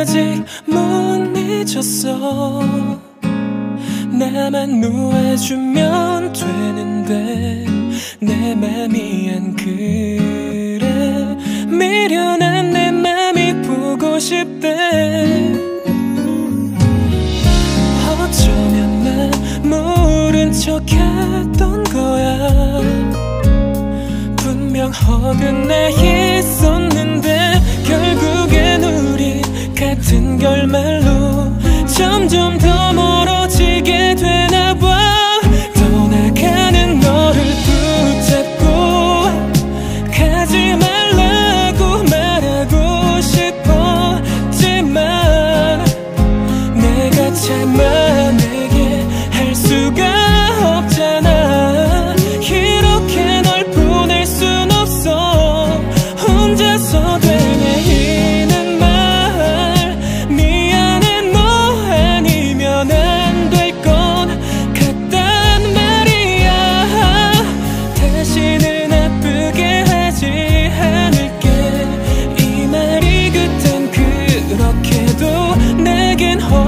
아직 못 잊었어. 나만 놓아주면 되는데 내 맘이 안 그래. 미련한 내 맘이 보고 싶대. 어쩌면 난 모른 척했던 거야. 분명 허든 나의 gölme taking hold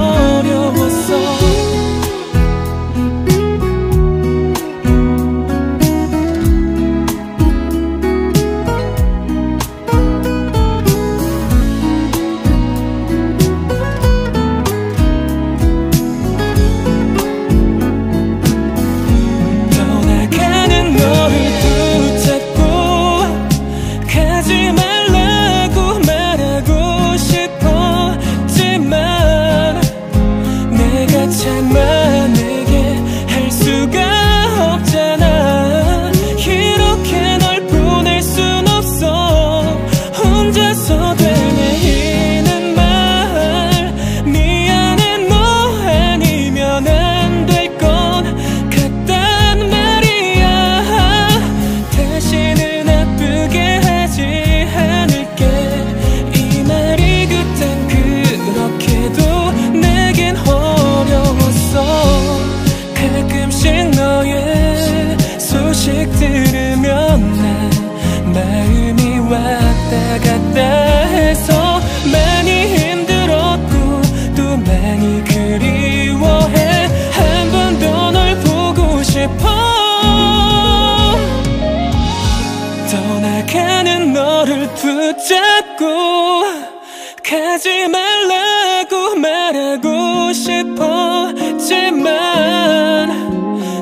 반대해서 많이 힘들었고 또 많이 그리워해. 한 번 더 널 보고 싶어. 떠나가는 너를 붙잡고 가지 말라고 말하고 싶었지만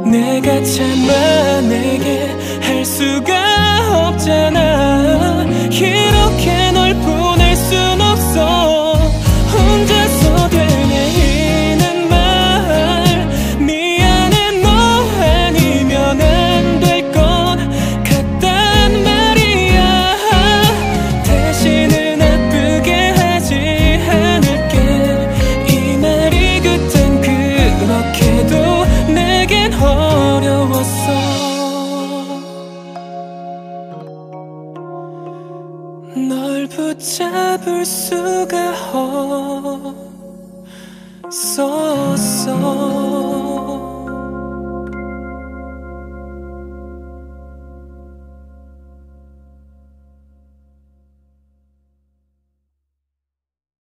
내가 참아 내 붙잡을 수가 없었어.